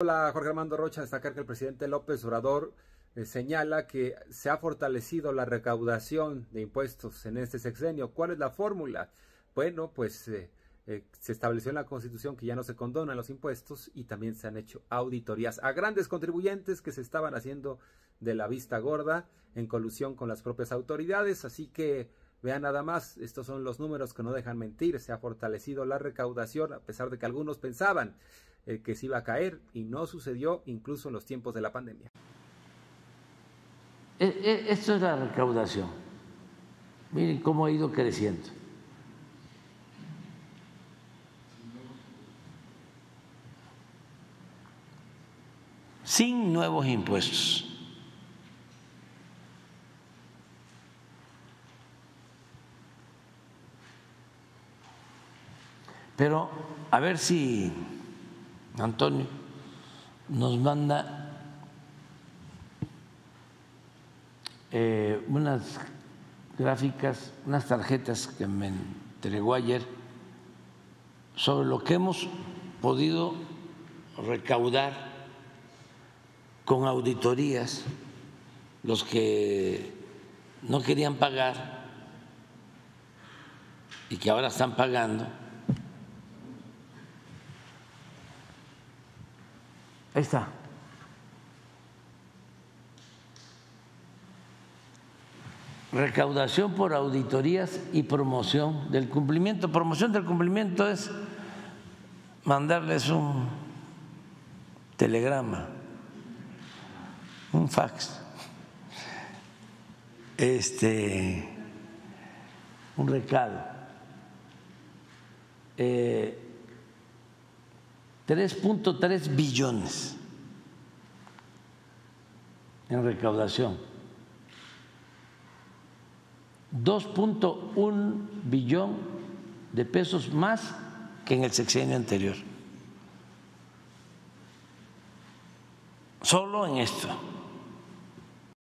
Hola, Jorge Armando Rocha. Destacar que el presidente López Obrador eh, señala que se ha fortalecido la recaudación de impuestos en este sexenio. ¿Cuál es la fórmula? Bueno, pues eh, eh, se estableció en la Constitución que ya no se condonan los impuestos y también se han hecho auditorías a grandes contribuyentes que se estaban haciendo de la vista gorda en colusión con las propias autoridades. Así que vean nada más, estos son los números que no dejan mentir. Se ha fortalecido la recaudación a pesar de que algunos pensaban eh, que se iba a caer y no sucedió incluso en los tiempos de la pandemia. E, e, esto es la recaudación. Miren cómo ha ido creciendo. Sin nuevos impuestos. Pero a ver si Antonio nos manda eh, unas gráficas, unas tarjetas que me entregó ayer sobre lo que hemos podido recaudar con auditorías, los que no querían pagar y que ahora están pagando Ahí está. Recaudación por auditorías y promoción del cumplimiento. Promoción del cumplimiento es mandarles un telegrama, un fax, este, un recado. Eh, 3.3 billones en recaudación, 2.1 billón de pesos más que en el sexenio anterior. Solo en esto.